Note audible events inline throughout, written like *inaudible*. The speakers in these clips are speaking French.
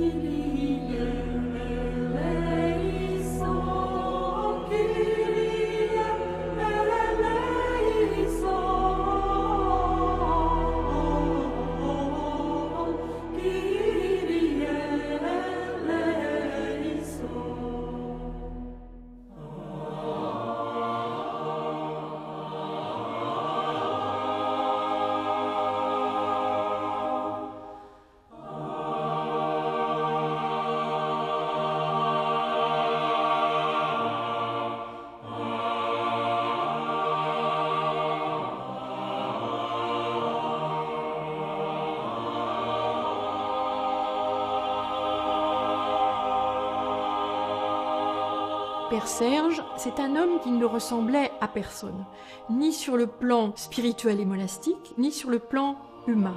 Believe. Père Serge, c'est un homme qui ne ressemblait à personne, ni sur le plan spirituel et monastique, ni sur le plan humain.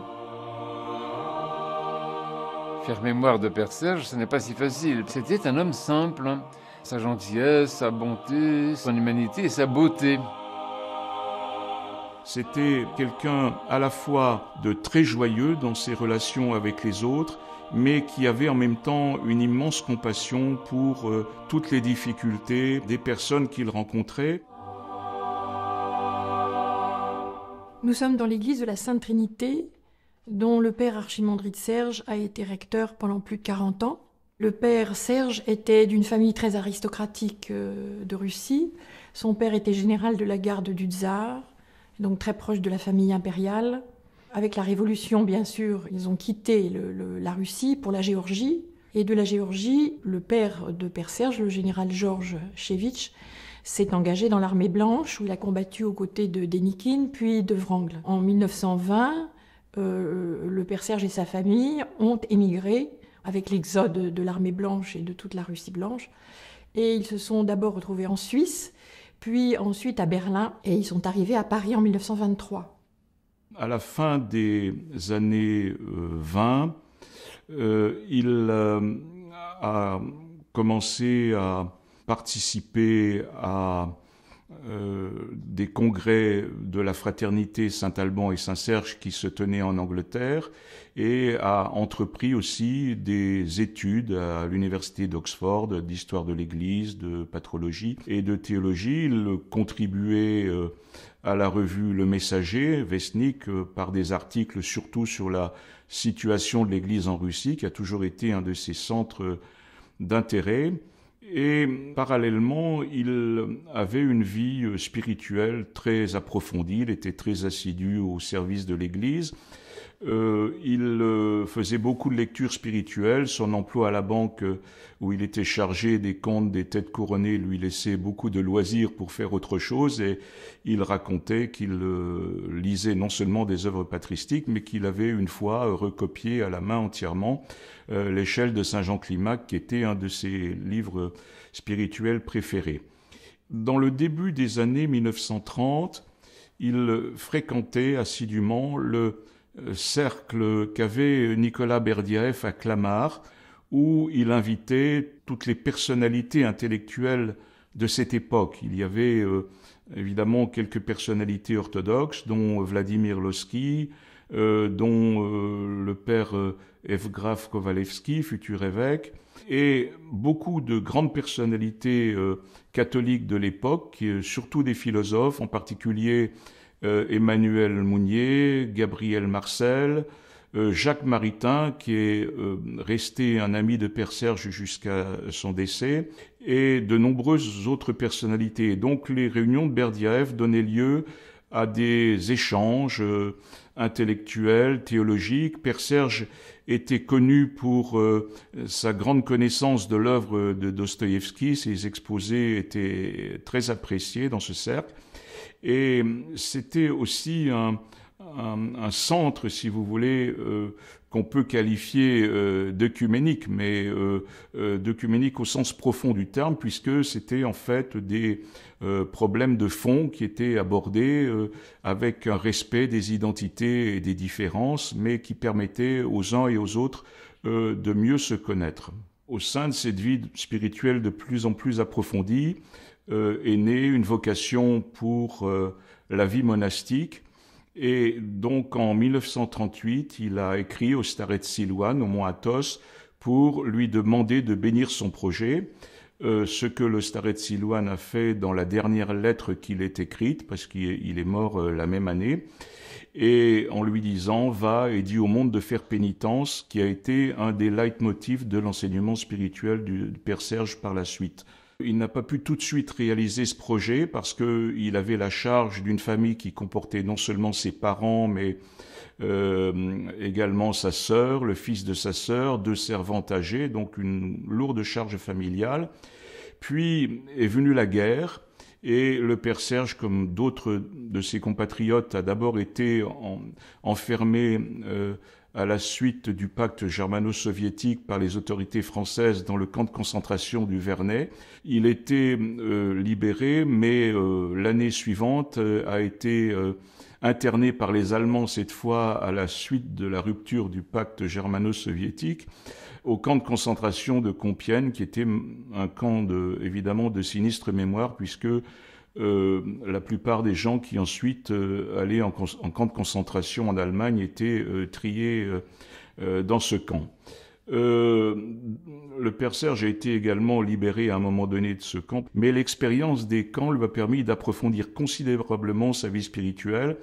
Faire mémoire de Père Serge, ce n'est pas si facile. C'était un homme simple. Hein. Sa gentillesse, sa bonté, son humanité et sa beauté. C'était quelqu'un à la fois de très joyeux dans ses relations avec les autres mais qui avait en même temps une immense compassion pour euh, toutes les difficultés des personnes qu'il rencontrait. Nous sommes dans l'église de la Sainte Trinité, dont le père Archimandrite Serge a été recteur pendant plus de 40 ans. Le père Serge était d'une famille très aristocratique euh, de Russie. Son père était général de la garde du tsar, donc très proche de la famille impériale. Avec la Révolution, bien sûr, ils ont quitté la Russie pour la Géorgie. Et de la Géorgie, le père de Père Serge, le général Georges Chevitch, s'est engagé dans l'armée blanche où il a combattu aux côtés de Denikin puis de Wrangel. En 1920, euh, le père Serge et sa famille ont émigré avec l'exode de l'armée blanche et de toute la Russie blanche. Et ils se sont d'abord retrouvés en Suisse, puis ensuite à Berlin, et ils sont arrivés à Paris en 1923 à la fin des années 20, euh, euh, il euh, a commencé à participer à des congrès de la fraternité Saint-Alban et Saint-Serge qui se tenaient en Angleterre et a entrepris aussi des études à l'université d'Oxford d'histoire de l'Église, de patrologie et de théologie. Il contribuait à la revue Le Messager, Vesnik, euh, par des articles surtout sur la situation de l'Église en Russie, qui a toujours été un de ses centres d'intérêt. Et parallèlement, il avait une vie spirituelle très approfondie, il était très assidu au service de l'Église. Euh, il euh, faisait beaucoup de lectures spirituelles. Son emploi à la banque, euh, où il était chargé des comptes des têtes couronnées, lui laissait beaucoup de loisirs pour faire autre chose. Et il racontait qu'il lisait non seulement des œuvres patristiques, mais qu'il avait une fois recopié à la main entièrement l'échelle de Saint Jean Climac, qui était un de ses livres spirituels préférés. Dans le début des années 1930, il fréquentait assidûment le cercle qu'avait Nicolas Berdyaev à Clamart, où il invitait toutes les personnalités intellectuelles de cette époque. Il y avait euh, évidemment quelques personnalités orthodoxes, dont Vladimir Lossky, euh, dont le père Evgraf Kovalevski, futur évêque, et beaucoup de grandes personnalités catholiques de l'époque, surtout des philosophes, en particulier euh, Emmanuel Mounier, Gabriel Marcel, euh, Jacques Maritain, qui est euh, resté un ami de Père Serge jusqu'à son décès, et de nombreuses autres personnalités. donc les réunions de Berdiaev donnaient lieu à des échanges intellectuels, théologiques. Père Serge était connu pour sa grande connaissance de l'œuvre de Dostoïevski. Ses exposés étaient très appréciés dans ce cercle. Et c'était aussi un, centre, si vous voulez, euh, qu'on peut qualifier euh, d'œcuménique, mais euh, euh, d'œcuménique au sens profond du terme, puisque c'était en fait des problèmes de fond qui étaient abordés avec un respect des identités et des différences, mais qui permettaient aux uns et aux autres de mieux se connaître. Au sein de cette vie spirituelle de plus en plus approfondie, euh, est née une vocation pour euh, la vie monastique. Et donc en 1938, il a écrit au Staret Silouan, au mont Athos, pour lui demander de bénir son projet. Euh, ce que le Staret Silouane a fait dans la dernière lettre qu'il ait écrite, parce qu'il est mort euh, la même année, et en lui disant va et dis au monde de faire pénitence, qui a été un des leitmotifs de l'enseignement spirituel du, Père Serge par la suite. Il n'a pas pu tout de suite réaliser ce projet parce qu'il avait la charge d'une famille qui comportait non seulement ses parents, mais euh, également sa sœur, le fils de sa sœur, deux servantes âgées, donc une lourde charge familiale. Puis est venue la guerre, et le père Serge, comme d'autres de ses compatriotes, a d'abord été enfermé euh, à la suite du pacte germano-soviétique par les autorités françaises dans le camp de concentration du Vernet. Il était euh, libéré, mais euh, l'année suivante a été interné par les Allemands, cette fois à la suite de la rupture du pacte germano-soviétique au camp de concentration de Compiègne, qui était un camp de, évidemment de sinistre mémoire, puisque euh, la plupart des gens qui ensuite euh, allaient en, camp de concentration en Allemagne étaient euh, triés dans ce camp. le père Serge a été également libéré à un moment donné de ce camp, mais l'expérience des camps lui a permis d'approfondir considérablement sa vie spirituelle.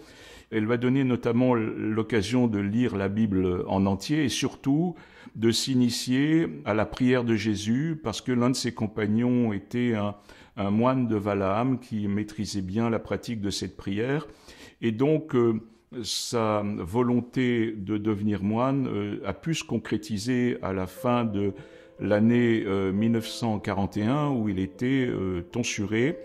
Elle va donner notamment l'occasion de lire la Bible en entier et surtout de s'initier à la prière de Jésus parce que l'un de ses compagnons était un, moine de Valaam qui maîtrisait bien la pratique de cette prière. Et donc, euh, sa volonté de devenir moine euh, a pu se concrétiser à la fin de l'année 1941 euh, où il était tonsuré.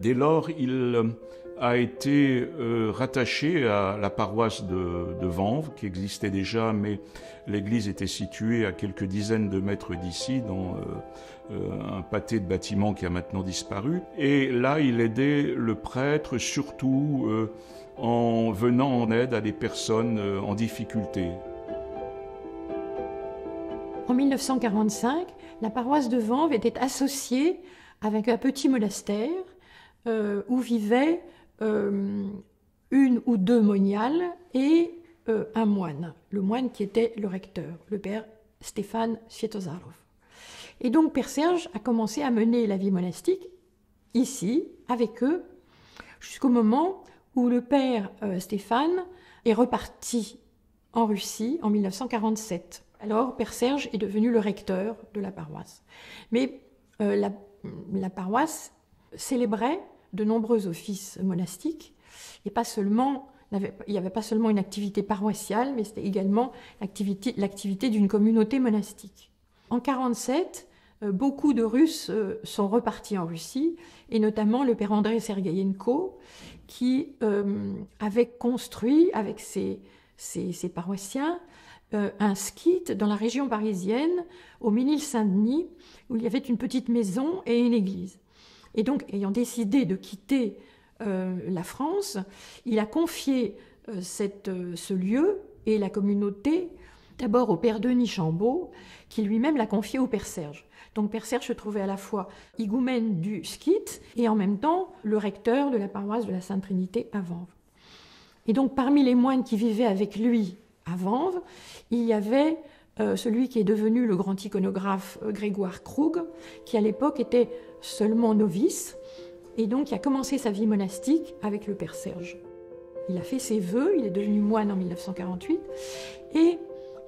Dès lors, il a été rattaché à la paroisse de, Vanves, qui existait déjà, mais L'église était située à quelques dizaines de mètres d'ici, dans euh, euh, un pâté de bâtiments qui a maintenant disparu. Et là, il aidait le prêtre surtout euh, en venant en aide à des personnes en difficulté. En 1945, la paroisse de Vanves était associée avec un petit monastère où vivaient une ou deux moniales et euh, un moine, le moine qui était le recteur, le père Stéphane Svietozarov. Et donc Père Serge a commencé à mener la vie monastique ici, avec eux, jusqu'au moment où le père euh, Stéphane est reparti en Russie en 1947. Alors Père Serge est devenu le recteur de la paroisse. Mais euh, la paroisse célébrait de nombreux offices monastiques, et pas seulement il n'y avait pas seulement une activité paroissiale, mais c'était également l'activité d'une communauté monastique. En 1947, euh, beaucoup de Russes euh, sont repartis en Russie, et notamment le père André Sergeyenko, qui euh, avait construit avec ses, paroissiens un skit dans la région parisienne, au Ménil-Saint-Denis, où il y avait une petite maison et une église. Et donc, ayant décidé de quitter euh, la France, il a confié euh, euh, ce lieu et la communauté d'abord au père Denis Chambaud, qui lui-même l'a confié au père Serge. Donc père Serge se trouvait à la fois higoumène du skit et en même temps le recteur de la paroisse de la Sainte Trinité à Vanves. Et donc parmi les moines qui vivaient avec lui à Vanves, il y avait celui qui est devenu le grand iconographe Grégoire Krug, qui à l'époque était seulement novice, et donc il a commencé sa vie monastique avec le père Serge. Il a fait ses vœux, il est devenu moine en 1948, et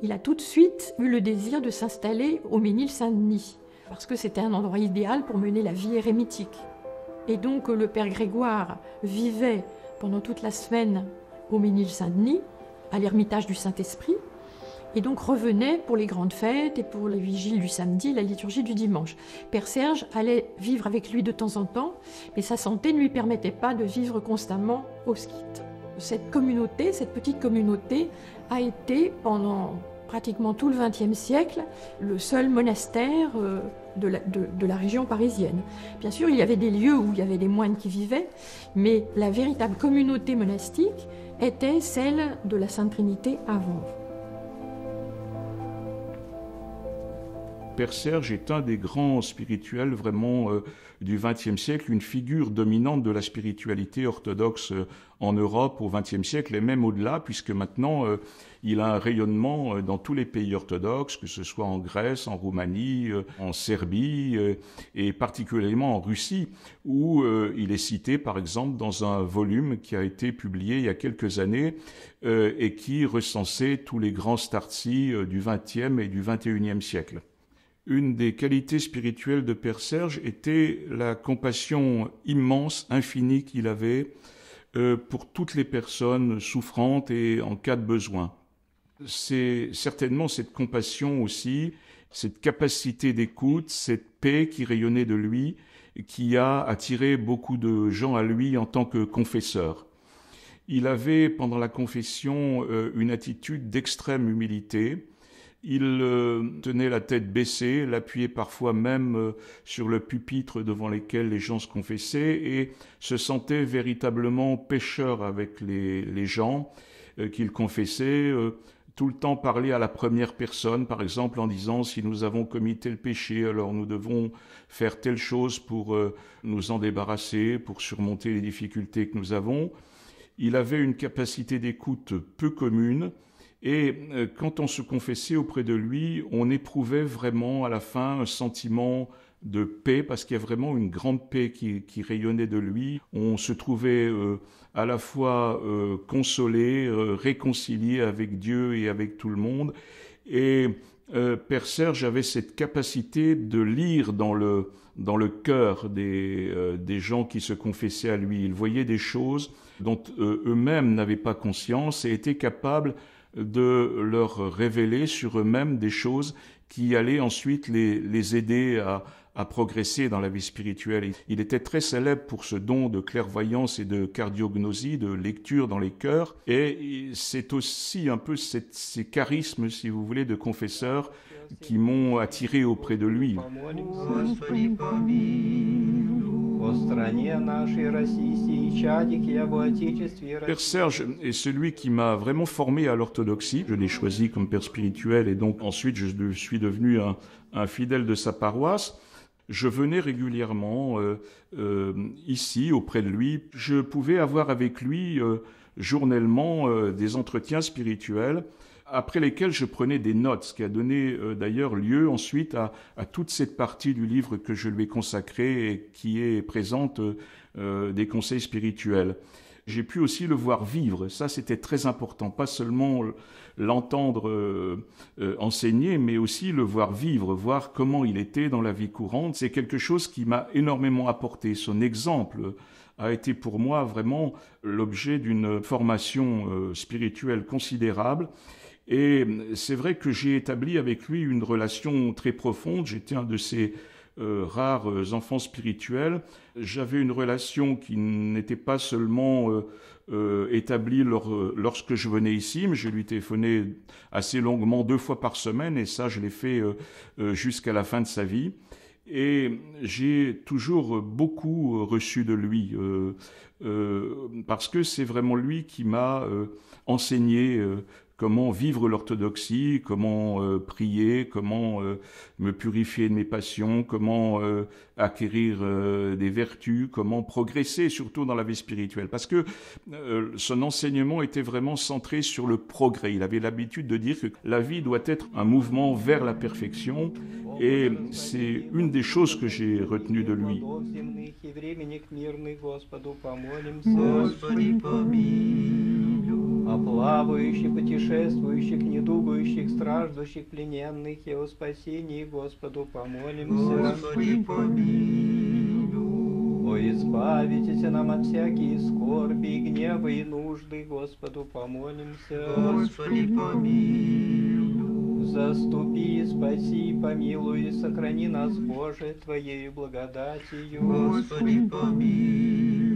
il a tout de suite eu le désir de s'installer au Ménil-Saint-Denis, parce que c'était un endroit idéal pour mener la vie érémitique. Et donc le père Grégoire vivait pendant toute la semaine au Ménil-Saint-Denis, à l'ermitage du Saint-Esprit, et donc revenait pour les grandes fêtes et pour les vigiles du samedi, la liturgie du dimanche. Père Serge allait vivre avec lui de temps en temps, mais sa santé ne lui permettait pas de vivre constamment au skit. Cette communauté, cette petite communauté, a été pendant pratiquement tout le XXe siècle le seul monastère euh, de la, région parisienne. Bien sûr, il y avait des lieux où il y avait des moines qui vivaient, mais la véritable communauté monastique était celle de la Sainte Trinité à Vanves. Père Serge est un des grands spirituels vraiment euh, du XXe siècle, une figure dominante de la spiritualité orthodoxe euh, en Europe au XXe siècle et même au-delà, puisque maintenant euh, il a un rayonnement dans tous les pays orthodoxes, que ce soit en Grèce, en Roumanie, en Serbie et particulièrement en Russie, où il est cité par exemple dans un volume qui a été publié il y a quelques années et qui recensait tous les grands startsi du XXe et du XXIe siècle une des qualités spirituelles de Père Serge était la compassion immense, infinie qu'il avait euh, pour toutes les personnes souffrantes et en cas de besoin. C'est certainement cette compassion aussi, cette capacité d'écoute, cette paix qui rayonnait de lui, qui a attiré beaucoup de gens à lui en tant que confesseur. Il avait pendant la confession euh, une attitude d'extrême humilité, il euh, tenait la tête baissée, l'appuyait parfois même euh, sur le pupitre devant lequel les gens se confessaient et se sentait véritablement pécheur avec les, gens euh, qu'il confessait. tout le temps parler à la première personne, par exemple en disant si nous avons commis tel péché, alors nous devons faire telle chose pour nous en débarrasser, pour surmonter les difficultés que nous avons. Il avait une capacité d'écoute peu commune, et euh, quand on se confessait auprès de lui, on éprouvait vraiment à la fin un sentiment de paix, parce qu'il y a vraiment une grande paix qui, rayonnait de lui. On se trouvait euh, à la fois euh, consolé, réconcilié avec Dieu et avec tout le monde. Et Père Serge avait cette capacité de lire dans le, cœur des, des gens qui se confessaient à lui. Il voyait des choses dont eux-mêmes n'avaient pas conscience et était capable de leur révéler sur eux-mêmes des choses qui allaient ensuite les, aider à, progresser dans la vie spirituelle. Il était très célèbre pour ce don de clairvoyance et de cardiognosie, de lecture dans les cœurs, et c'est aussi un peu ces charismes, si vous voulez, de confesseur qui m'ont attiré auprès de lui. Père Serge est celui qui m'a vraiment formé à l'orthodoxie. Je l'ai choisi comme père spirituel et donc ensuite je suis devenu un, fidèle de sa paroisse. Je venais régulièrement euh, euh, ici auprès de lui. Je pouvais avoir avec lui euh, journellement des entretiens spirituels après lesquels je prenais des notes, ce qui a donné euh, d'ailleurs lieu ensuite à, toute cette partie du livre que je lui ai consacré et qui est présente euh, des conseils spirituels. J'ai pu aussi le voir vivre, ça c'était très important, pas seulement l'entendre euh, enseigner, mais aussi le voir vivre, voir comment il était dans la vie courante. C'est quelque chose qui m'a énormément apporté. Son exemple a été pour moi vraiment l'objet d'une formation spirituelle considérable et c'est vrai que j'ai établi avec lui une relation très profonde. J'étais un de ses euh, rares enfants spirituels. J'avais une relation qui n'était pas seulement euh, euh, établie lorsque je venais ici, mais je lui téléphonais assez longuement deux fois par semaine, et ça je l'ai fait jusqu'à la fin de sa vie. Et j'ai toujours beaucoup reçu de lui, parce que c'est vraiment lui qui m'a enseigné comment vivre l'orthodoxie, comment euh, prier, comment euh, me purifier de mes passions, comment euh, acquérir des vertus, comment progresser surtout dans la vie spirituelle. Parce que son enseignement était vraiment centré sur le progrès. Il avait l'habitude de dire que la vie doit être un mouvement vers la perfection et c'est une des choses que j'ai retenues de lui. О плавающих, путешествующих, недугающих, страждущих, плененных и о спасении Господу помолимся. Господи, помилуй. О, избавитесь нам от всякие скорби и гнева и нужды, Господу помолимся. Господи, помилуй. Заступи, спаси, помилуй и сохрани нас, Боже, Твоею благодатью. Господи, помилуй.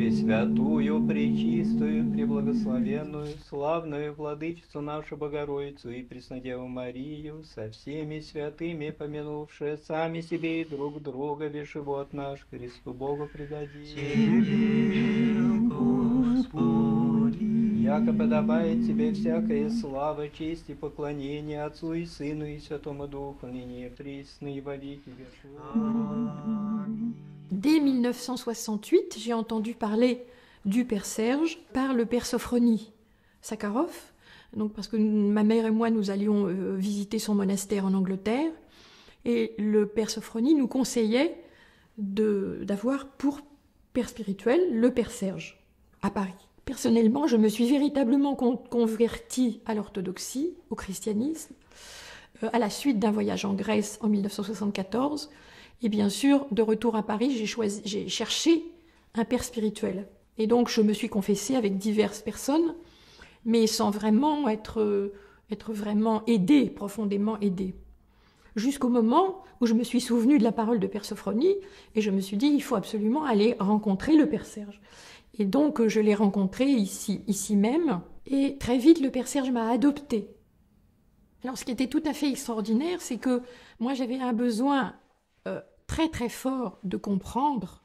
Пресвятую, Пречистую, Преблагословенную, Славную Владычицу нашу Богородицу и Преснодеву Марию, со всеми святыми, помянувшие сами себе и друг друга, весь живот наш Христу Богу предадим. Тебе, Господи, яко подобает тебе всякая слава, честь и поклонение Отцу и Сыну и Святому Духу, ныне и и во веки Dès 1968, j'ai entendu parler du père Serge par le père Sophrony Sakharov, donc parce que ma mère et moi nous allions euh, visiter son monastère en Angleterre, et le père Sophrony nous conseillait d'avoir pour père spirituel le père Serge à Paris. Personnellement, je me suis véritablement convertie à l'orthodoxie, au christianisme, euh, à la suite d'un voyage en Grèce en 1974. Et bien sûr, de retour à Paris, j'ai cherché un père spirituel. Et donc, je me suis confessée avec diverses personnes, mais sans vraiment être, vraiment aidée, profondément aidée. Jusqu'au moment où je me suis souvenue de la parole de Père Sophronie, et je me suis dit, il faut absolument aller rencontrer le Père Serge. Et donc, je l'ai rencontré ici, ici même, et très vite, le Père Serge m'a adopté. Alors, ce qui était tout à fait extraordinaire, c'est que moi, j'avais un besoin euh, très très fort de comprendre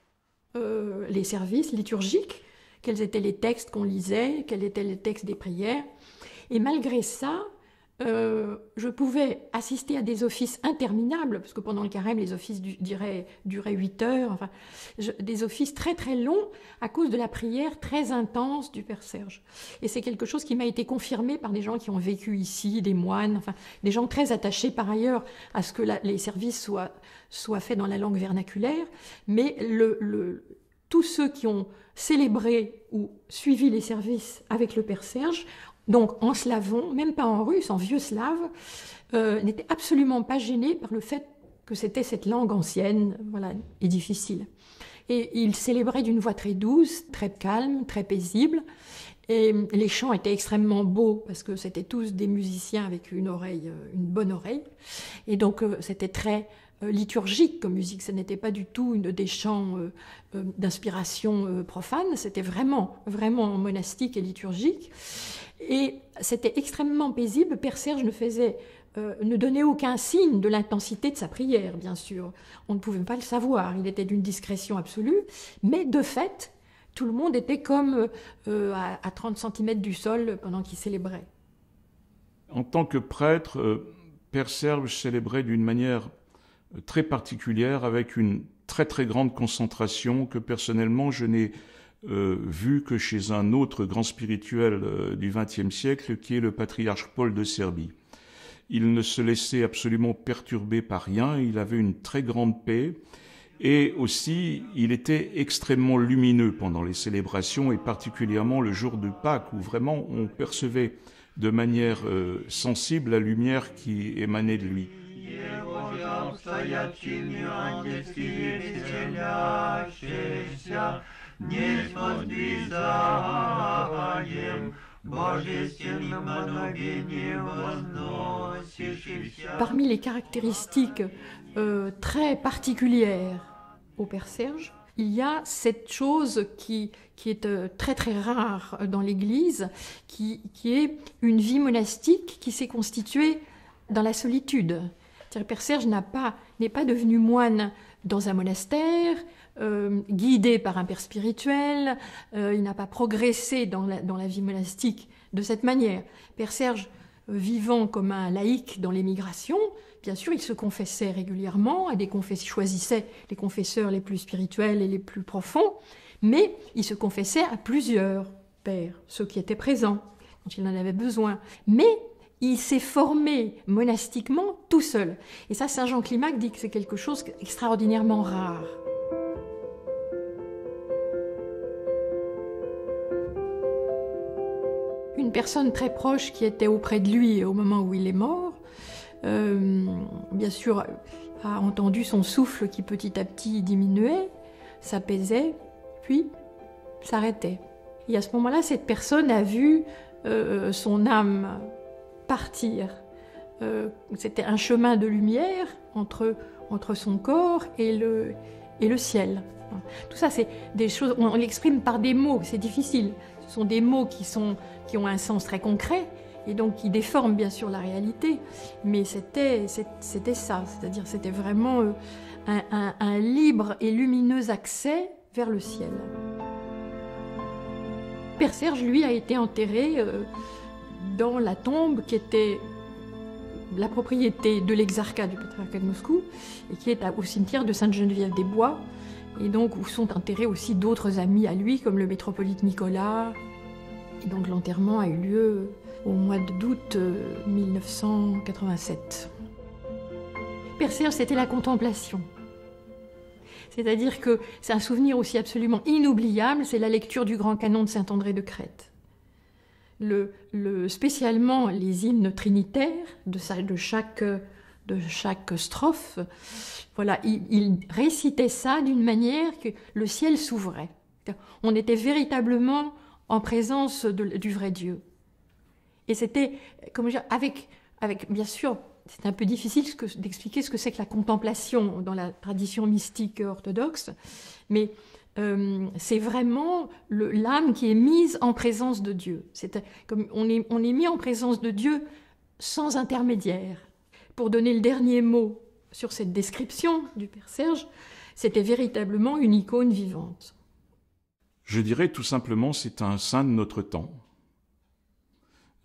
euh, les services liturgiques, quels étaient les textes qu'on lisait, quels étaient les textes des prières. Et malgré ça, euh, je pouvais assister à des offices interminables, parce que pendant le carême, les offices duraient, 8 heures, enfin, des offices très très longs à cause de la prière très intense du Père Serge. Et c'est quelque chose qui m'a été confirmé par des gens qui ont vécu ici, des moines, enfin, des gens très attachés par ailleurs à ce que les services soient, faits dans la langue vernaculaire, mais tous ceux qui ont célébré ou suivi les services avec le Père Serge donc en slavon, même pas en russe, en vieux slave, euh, n'était absolument pas gêné par le fait que c'était cette langue ancienne voilà, et difficile. Et il célébrait d'une voix très douce, très calme, très paisible. Et les chants étaient extrêmement beaux parce que c'était tous des musiciens avec une oreille, euh, une bonne oreille. Et donc euh, c'était très liturgique comme musique. Ce n'était pas du tout une, des chants d'inspiration profane. C'était vraiment, vraiment monastique et liturgique. Et c'était extrêmement paisible. Père Serge ne faisait, euh, ne donnait aucun signe de l'intensité de sa prière, bien sûr. On ne pouvait pas le savoir. Il était d'une discrétion absolue. Mais de fait, tout le monde était comme euh, à, 30 cm du sol pendant qu'il célébrait. En tant que prêtre, euh, Père Serge célébrait d'une manière très particulière, avec une très très grande concentration que personnellement je n'ai euh, vu que chez un autre grand spirituel euh, du XXe siècle, qui est le patriarche Paul de Serbie. Il ne se laissait absolument perturber par rien, il avait une très grande paix, et aussi il était extrêmement lumineux pendant les célébrations, et particulièrement le jour de Pâques, où vraiment on percevait de manière euh, sensible la lumière qui émanait de lui. Parmi les caractéristiques euh, très particulières au Père Serge, il y a cette chose qui, qui est euh, très très rare dans l'Église, qui, qui, est une vie monastique qui s'est constituée dans la solitude. Père Serge n'est pas, pas devenu moine dans un monastère, euh, guidé par un père spirituel, euh, il n'a pas progressé dans la, vie monastique de cette manière. Père Serge, euh, vivant comme un laïc dans l'émigration, bien sûr, il se confessait régulièrement, à des choisissait les confesseurs les plus spirituels et les plus profonds, mais il se confessait à plusieurs pères, ceux qui étaient présents quand il en avait besoin. Mais il s'est formé monastiquement tout seul. Et ça, Saint Jean Climac dit que c'est quelque chose d'extraordinairement rare. une personne très proche qui était auprès de lui au moment où il est mort, euh, bien sûr, a entendu son souffle qui petit à petit diminuait, s'apaisait, puis s'arrêtait. Et à ce moment-là, cette personne a vu euh, son âme partir. Euh, c'était un chemin de lumière entre, entre son corps et le, et le ciel. Tout ça, c'est des choses, on l'exprime par des mots, c'est difficile. Ce sont des mots qui, sont, qui ont un sens très concret et donc qui déforment bien sûr la réalité, mais c'était ça, c'est-à-dire c'était vraiment euh, un, un libre et lumineux accès vers le ciel. Père Serge, lui, a été enterré euh, dans la tombe qui était la propriété de l'exarcat du patriarcat de Moscou et qui est au cimetière de Sainte-Geneviève-des-Bois, et donc où sont enterrés aussi d'autres amis à lui, comme le métropolite Nicolas. Et donc l'enterrement a eu lieu au mois d'août 1987. Père Serge, c'était la contemplation. C'est-à-dire que c'est un souvenir aussi absolument inoubliable, c'est la lecture du grand canon de Saint-André de Crète le, spécialement les hymnes trinitaires de, chaque, de chaque strophe. Voilà, il, récitait ça d'une manière que le ciel s'ouvrait. On était véritablement en présence du vrai Dieu. Et c'était, comme avec, avec, bien sûr, c'est un peu difficile d'expliquer ce que c'est que la contemplation dans la tradition mystique orthodoxe, mais euh, c'est vraiment l'âme qui est mise en présence de Dieu. C'est comme on est, on est mis en présence de Dieu sans intermédiaire. Pour donner le dernier mot sur cette description du Père Serge, c'était véritablement une icône vivante. Je dirais tout simplement c'est un saint de notre temps.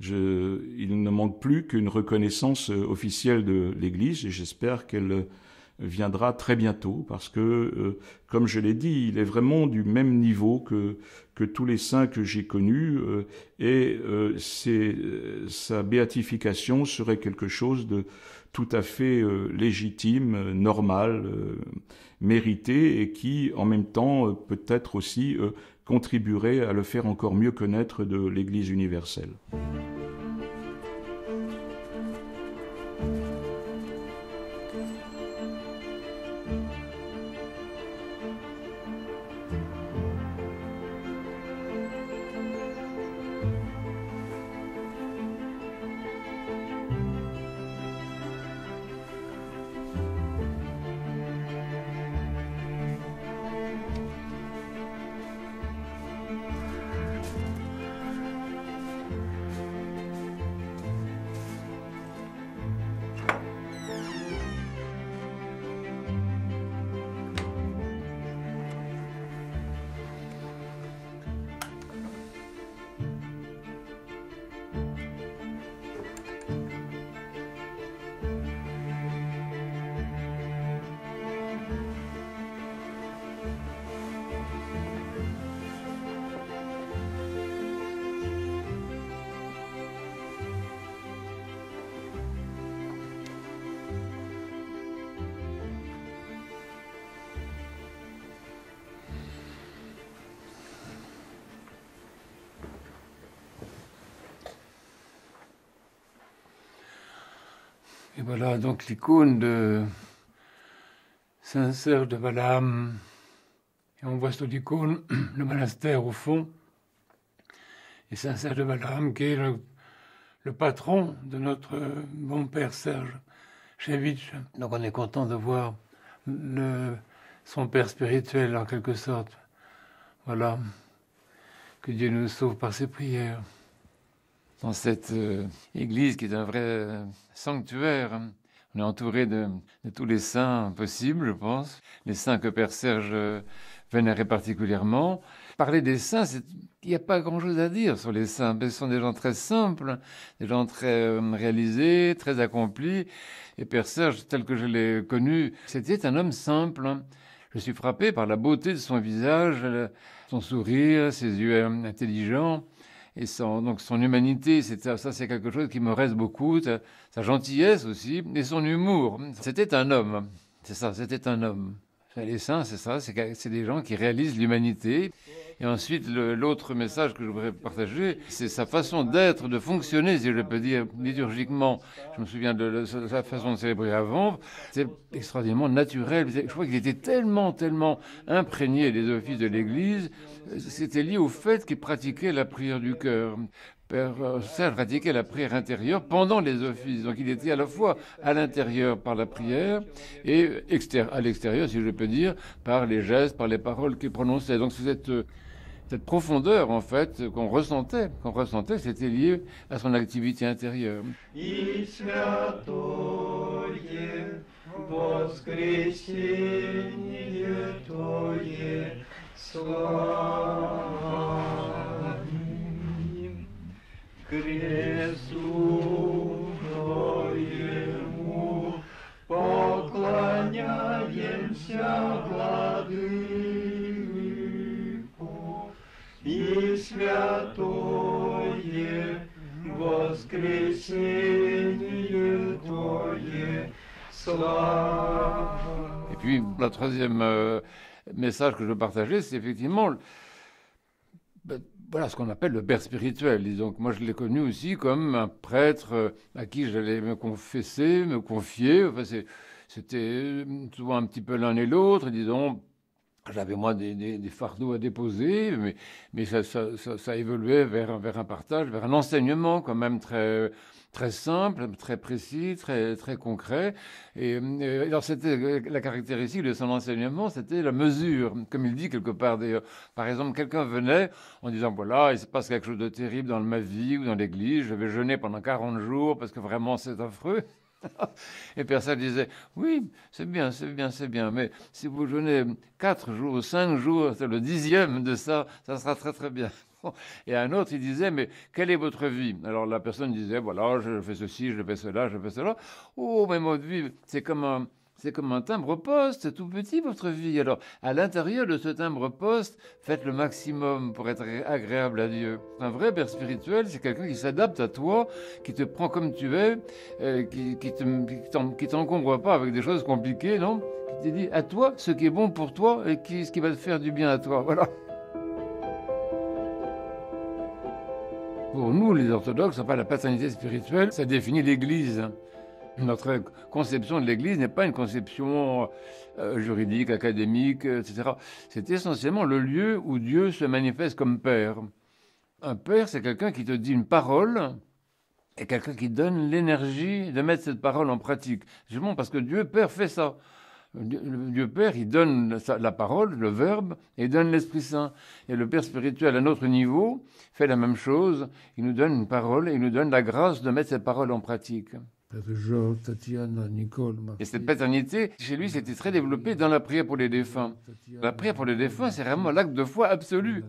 Il ne manque plus qu'une reconnaissance officielle de l'Église et j'espère qu'elle viendra très bientôt parce que, euh, comme je l'ai dit, il est vraiment du même niveau que, que tous les saints que j'ai connus euh, et euh, sa béatification serait quelque chose de tout à fait légitime, normal, mérité et qui, en même temps, peut-être aussi contribuerait à le faire encore mieux connaître de l'Église universelle. Et voilà donc l'icône de Saint-Serge de Balaam. Et on voit sur l'icône *clears throat* le monastère au fond. Et Saint-Serge de Balaam qui est le, patron de notre bon père Serge Chevitch. Donc on est content de voir son père spirituel en quelque sorte. Voilà. Que Dieu nous sauve par ses prières dans cette euh, église qui est un vrai euh, sanctuaire. Hein. On est entouré de, tous les saints possibles, je pense. Les saints que Père Serge euh, vénérait particulièrement. Parler des saints, il n'y a pas grand-chose à dire sur les saints. Ce sont des gens très simples, des gens très réalisés, très accomplis. Et Père Serge, tel que je l'ai connu, c'était un homme simple. Hein. Je suis frappé par la beauté de son visage, son sourire, ses yeux intelligents et son, donc son humanité, ça, ça c'est quelque chose qui me reste beaucoup, sa, gentillesse aussi, et son humour. C'était un homme, c'est ça, c'était un homme. Les saints, c'est ça, c'est des gens qui réalisent l'humanité. Et ensuite, l'autre message que je voudrais partager, c'est sa façon d'être, de fonctionner, si je peux dire, liturgiquement. Je me souviens de, sa façon de célébrer avant. C'est extraordinairement naturel. Je crois qu'il était tellement, tellement imprégné des offices de l'Église. C'était lié au fait qu'il pratiquait la prière du cœur. Père Serge pratiquait la prière intérieure pendant les offices. Donc il était à la fois à l'intérieur par la prière et à l'extérieur, si je peux dire, par les gestes, par les paroles qu'il prononçait. Donc cette, cette profondeur, en fait, qu'on ressentait, qu'on ressentait, c'était lié à son activité intérieure. Et puis la troisième euh, message que je veux partager, c'est effectivement voilà ce qu'on appelle le père spirituel. Disons moi, je l'ai connu aussi comme un prêtre euh, à qui j'allais me confesser, me confier. Enfin, c'était euh, souvent un petit peu l'un et l'autre. Disons, j'avais moi des, fardeaux à déposer, mais, mais ça, ça, ça, évoluait vers, vers un partage, vers un enseignement quand même très très simple, très précis, très, très concret. Et, alors, c'était la caractéristique de son enseignement, c'était la mesure, comme il dit quelque part d'ailleurs. Par exemple, quelqu'un venait en disant voilà, il se passe quelque chose de terrible dans ma vie ou dans l'église, je vais jeûner pendant 40 jours parce que vraiment c'est affreux. *laughs* Et personne disait, oui, c'est bien, c'est bien, c'est bien, mais si vous jeûnez quatre jours ou cinq jours, c'est le dixième de ça, ça sera très très bien. *laughs* Et un autre, il disait, mais quelle est votre vie? Alors la personne disait, voilà, je fais ceci, je fais cela, je fais cela. Oh, mais votre vie, c'est comme un, c'est comme un timbre-poste, tout petit votre vie. Alors, à l'intérieur de ce timbre-poste, faites le maximum pour être agréable à Dieu. Un vrai père spirituel, c'est quelqu'un qui s'adapte à toi, qui te prend comme tu es, euh, qui, qui, qui t'encombre pas avec des choses compliquées, non? Qui te dit à toi ce qui est bon pour toi et qui, ce qui va te faire du bien à toi. Voilà. Pour nous, les orthodoxes, enfin, la paternité spirituelle, ça définit l'Église. Notre conception de l'Église n'est pas une conception euh, juridique, académique, etc. C'est essentiellement le lieu où Dieu se manifeste comme Père. Un Père, c'est quelqu'un qui te dit une parole et quelqu'un qui donne l'énergie de mettre cette parole en pratique. Justement parce que Dieu Père fait ça. Dieu Père, il donne la parole, le verbe, et il donne l'Esprit Saint. Et le Père spirituel, à notre niveau, fait la même chose. Il nous donne une parole et il nous donne la grâce de mettre cette parole en pratique. Et cette paternité, chez lui, c'était très développé dans la prière pour les défunts. La prière pour les défunts, c'est vraiment l'acte de foi absolu.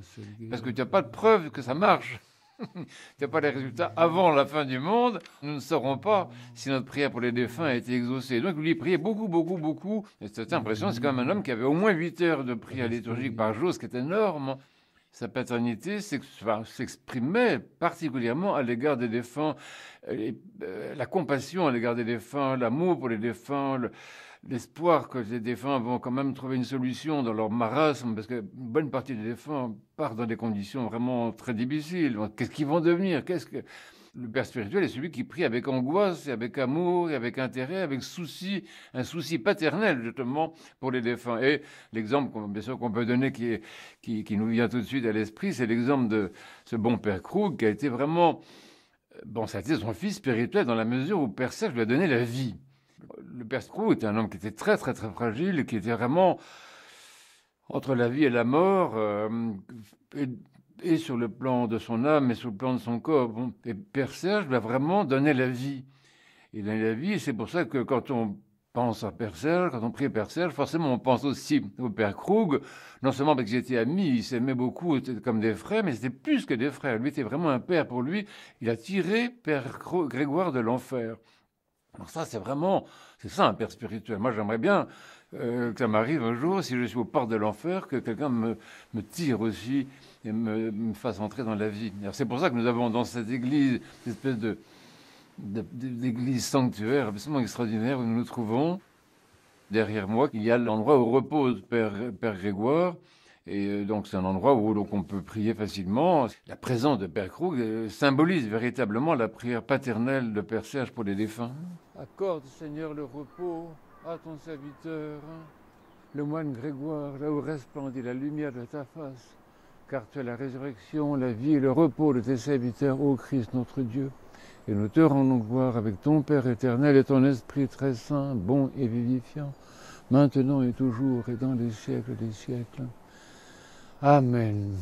Parce que tu n'as pas de preuve que ça marche. *laughs* tu n'as pas les résultats avant la fin du monde, nous ne saurons pas si notre prière pour les défunts a été exaucée. Donc lui, il priait beaucoup, beaucoup, beaucoup. Et cette impression, c'est comme un homme qui avait au moins 8 heures de prière liturgique par jour, ce qui est énorme. Sa paternité s'exprimait particulièrement à l'égard des défunts, euh, la compassion à l'égard des défunts, l'amour pour les défunts, l'espoir que les défunts vont quand même trouver une solution dans leur marasme, parce qu'une bonne partie des défunts partent dans des conditions vraiment très difficiles. Qu'est-ce qu'ils vont devenir? Qu'est-ce que le père spirituel est celui qui prie avec angoisse, et avec amour, et avec intérêt, avec souci, un souci paternel justement pour les défunts. Et l'exemple, bien sûr, qu'on peut donner qui, qui, nous vient tout de suite à l'esprit, c'est l'exemple de ce bon père Krug qui a été vraiment, bon, ça a été son fils spirituel dans la mesure où Père Serge lui a donné la vie le père Strou était un homme qui était très très très fragile qui était vraiment entre la vie et la mort, euh, et, sur le plan de son âme et sur le plan de son corps. et Père Serge lui a vraiment donné la vie. Il a donné la vie, et c'est pour ça que quand on pense à Père Serge, quand on prie Père Serge, forcément on pense aussi au Père Krug, non seulement parce qu'ils étaient amis, ils s'aimaient beaucoup, étaient comme des frères, mais c'était plus que des frères. Lui était vraiment un père pour lui. Il a tiré Père Grégoire de l'enfer. Alors ça, c'est vraiment, c'est ça un père spirituel. Moi, j'aimerais bien euh, que ça m'arrive un jour, si je suis au port de l'enfer, que quelqu'un me, tire aussi et me, fasse entrer dans la vie. C'est pour ça que nous avons dans cette église une espèce d'église sanctuaire absolument extraordinaire où nous nous trouvons. Derrière moi, il y a l'endroit où repose Père Grégoire. Et euh, donc c'est un endroit où on peut prier facilement. La présence de Père Krug euh, symbolise véritablement la prière paternelle de Père Serge pour les défunts. Accorde, Seigneur, le repos à ton serviteur, le moine Grégoire, là où resplendit la lumière de ta face, car tu es la résurrection, la vie et le repos de tes serviteurs, ô Christ notre Dieu. Et nous te rendons gloire avec ton Père éternel et ton Esprit très saint, bon et vivifiant, maintenant et toujours et dans les siècles des siècles. Amen.